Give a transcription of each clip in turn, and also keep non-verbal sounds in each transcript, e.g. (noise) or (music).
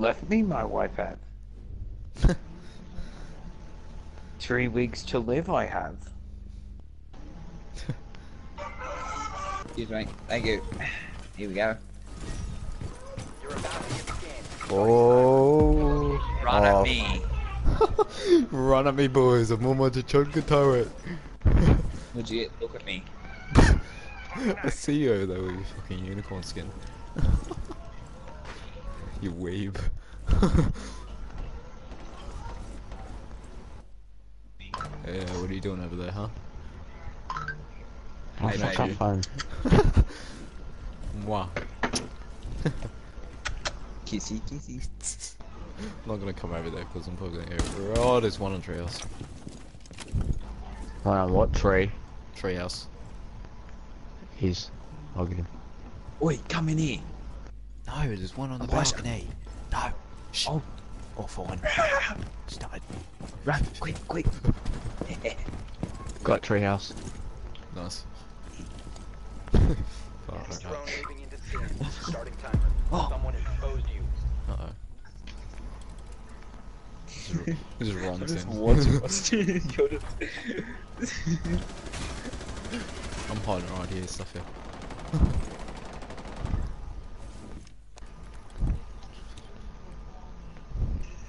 left me, my wife have. (laughs) Three weeks to live, I have. Excuse me. Thank you. Here we go. Oh. Run Oh. at me. (laughs) Run at me, boys. I'm almost a chunk of turret. Legit, look at me. I see you over there with your fucking unicorn skin. (laughs) you weeb. (laughs) yeah, what are you doing over there, huh? Hey, fuck mate. you. phone. (laughs) Mwah. Kissy, kissy. I'm not gonna come over there because I'm probably gonna go. Oh, there's one on treehouse. Hold on, what tree? Treehouse. He's. I'll get him. Oi, come in here. No, there's one on the Boys. balcony. No. Shh. Oh. Oh, fine. (laughs) Stop. Run, quick, quick. (laughs) Got treehouse. Nice. (laughs) Far Drone into. Starting timer. Oh. Someone exposed you. Uh oh. This is wrong Just thing. watch what's You're just... I'm hiding right here, stuff here.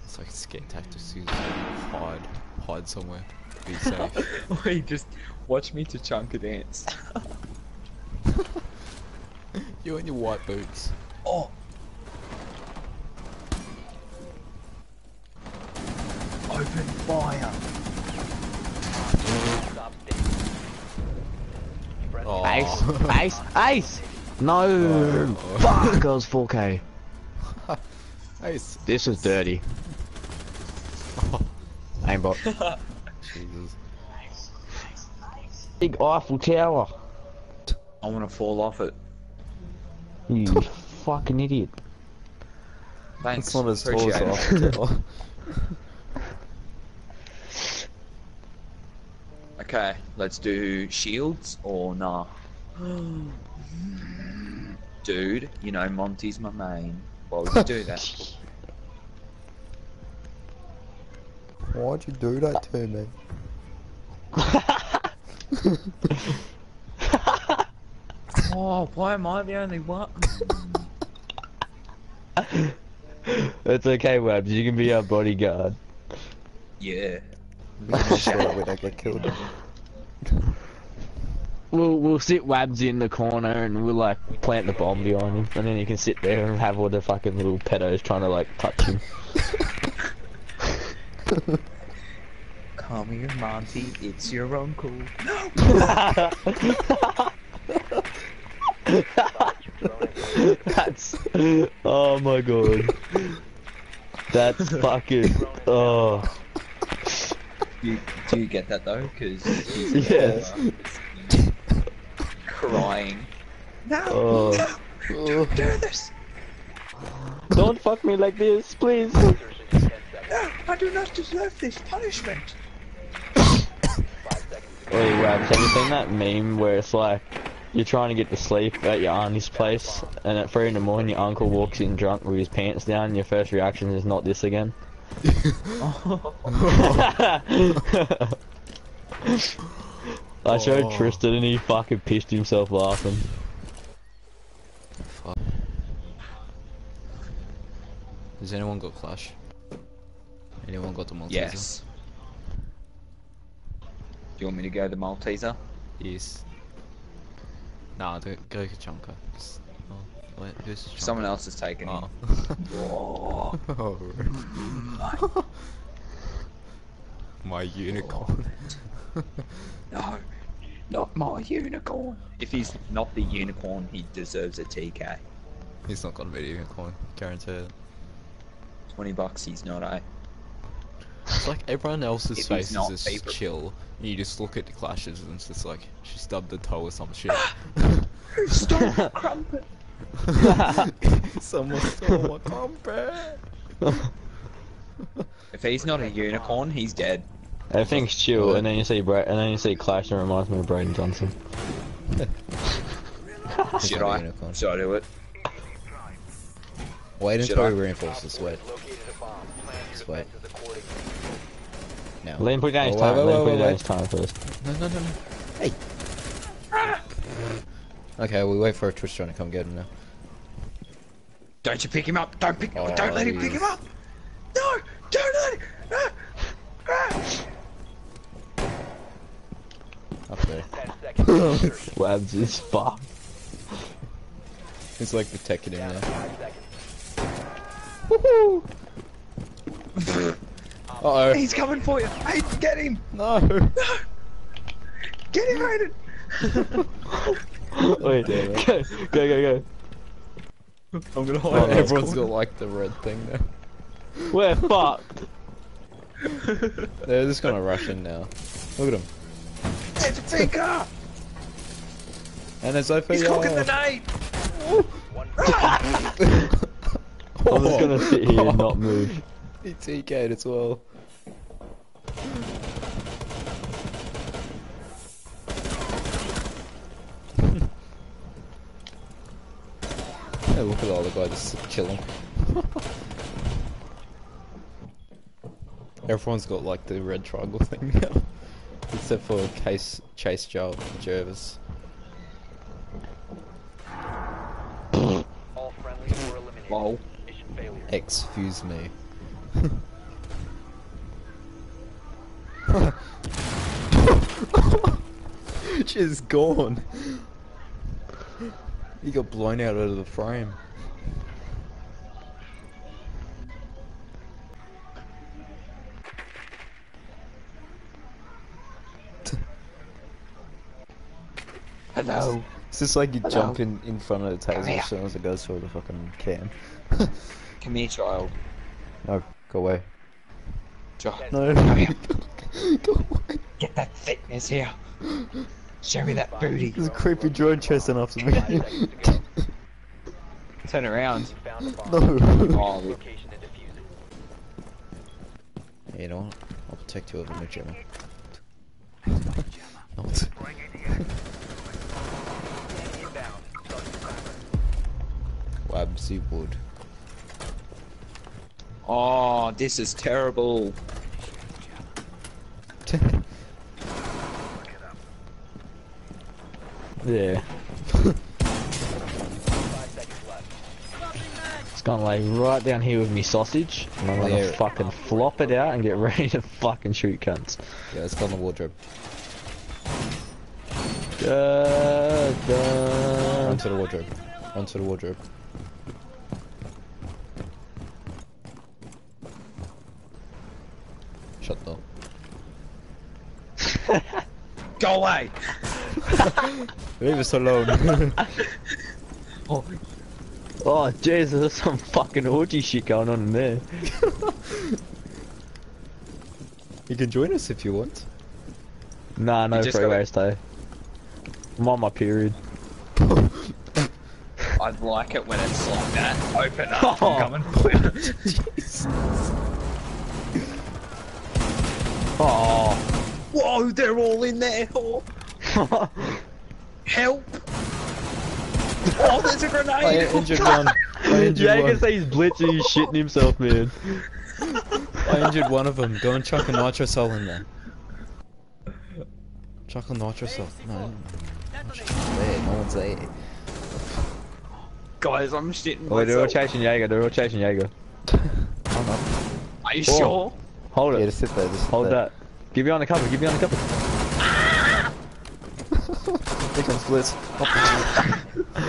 it's like scare tactics. You just hide, hide somewhere, be safe. (laughs) Oi, just watch me to chunk a dance. (laughs) you and your white boots. Oh. Open fire. Stop staying. Press Oh. Ace! (laughs) Ace! Ace! No! Oh. Fuck! I was 4k. Ace. This is dirty. Oh. Aimbot. (laughs) Jesus. Big Eiffel Tower. I want to fall off it. You (laughs) fucking idiot. Thanks. It's not as tall as Appreciate it. Eiffel (laughs) Okay, let's do shields or nah. (gasps) Dude, you know Monty's my main. Why would you do that? Why'd you do that to me? (laughs) oh, why am I the only one? it's okay, Wabs. You can be our bodyguard. Yeah. Shut up, we don't get killed. We'll we'll sit Wabs in the corner and we'll like plant the bomb behind him, and then you can sit there and have all the fucking little pedos trying to like touch him. (laughs) Come here, Monty. It's your uncle. That's oh my god. That's fucking oh You, do you get that though? Because he's Yes. crying. No, oh. do this. Don't fuck me like this, please. No, I do not deserve this punishment. (coughs) Wait, Wabs, um, have you seen that meme where it's like you're trying to get to sleep at your auntie's place, and at three in the morning your uncle walks in drunk with his pants down, and your first reaction is not this again? (laughs) (laughs) I showed Oh. Tristan and he fucking pissed himself laughing. Fuck. Has anyone got Clash? Anyone got the Malteser? Yes. Do you want me to go the Malteser? Yes. Nah, do, go Tachanka. Just- Oh, wait, who's Tachanka? Someone else has taken him. Oh. (laughs) (laughs) My unicorn. (laughs) No, not my unicorn. If he's not the unicorn, he deserves a TK. He's not gonna be a unicorn, guaranteed. 20 bucks, he's not a. It's like everyone else's If face is just favorite. chill, and you just look at the clashes and it's just like, she stubbed a toe or some shit. Stop, (laughs) crumpet! (laughs) Someone (laughs) stole my crumpet! If he's not a unicorn, he's dead. Everything's chill, and then you see Bra- and then you see Clash, and it reminds me of Braden Johnson. Should not a I? unicorn. Should I do it? Wait Should until I? we reinforce this. Wait. Located a bomb. Plan your Just wait. Defenses accordingly. Now. Liam, put down his time. wait, Liam, wait, put down his time first. No, no, no, no. Hey. Okay, we wait for a Twitch trying to come get him now. Don't you pick him up! Don't pick! Oh, don't let him pick him up! No! Don't let him! Ah! Ah! Up there. Ten seconds to insertion. Wabs is fucked. He's like protecting him now. Five seconds. (laughs) Uh oh. He's coming for you! Hey, get him! No. No. Get him, Raiden! (laughs) Wait, damn it. go, go, go, I'm gonna Oh, that's Everyone's cool. got like the red thing now. go. We're fucked. (laughs) They're just gonna rush in now. Look at him. It's a big car! And it's over He's cooking the night! (laughs) I'm just gonna sit here and not move. He TK'd as well. (laughs) hey, look at all the guys just chilling. (laughs) Everyone's got like the red triangle thing (laughs) now. Except for Case Chase Jar Jervis. all friendlies were eliminated. Lol. Excuse me. She's gone. He got blown out out of the frame. Hello. It's just like you Hello. jump in, in front of the taser as soon as it goes through the fucking cam. Come here, child. No, go away. Child. No. Come here. (laughs) go away. Get that thickness here. Show me that booty. There's a creepy drone chasing after me. seconds to go. Turn around. You found a bomb. no. Oh, Location and defuse it. Oh. You know what? I'll protect you over the gemma. (laughs) Not. Inbound. (laughs) Starting. Wabsy wood. oh, this is terrible. Yeah. Five seconds left. It's gonna lay right down here with me sausage, and I'm gonna Yeah. fucking flop it out and get ready to fucking shoot cunts. yeah, it's on the wardrobe. Da, da. Onto the wardrobe. Onto the wardrobe. Shut the. (laughs) Go away. (laughs) Leave us alone. (laughs) Oh, oh Jesus, there's some fucking orgy shit going on in there. (laughs) you can join us if you want. Nah, no just freeway gotta- stay. I'm on my period. (laughs) I'd like it when it's like that. Open up. Oh. I'm coming for you. Oh. Whoa, they're all in there. Oh, help. Oh, there's a I grenade. injured one. I (laughs) injured yeah, you can one. say he's blitzing, he's shitting himself, man. I injured one of them. Go and chuck a nitro cell in there. Chuck a nitro cell. No, no, no. There, no one's there. Guys, I'm shitting Oh, they're all chasing Jaeger, they're all chasing Jaeger. (laughs) Are you Oh. sure? Hold Yeah, it, just sit there. Just sit hold there. that. Give me on the cover, give me on the cover. Comes Blitz. (laughs)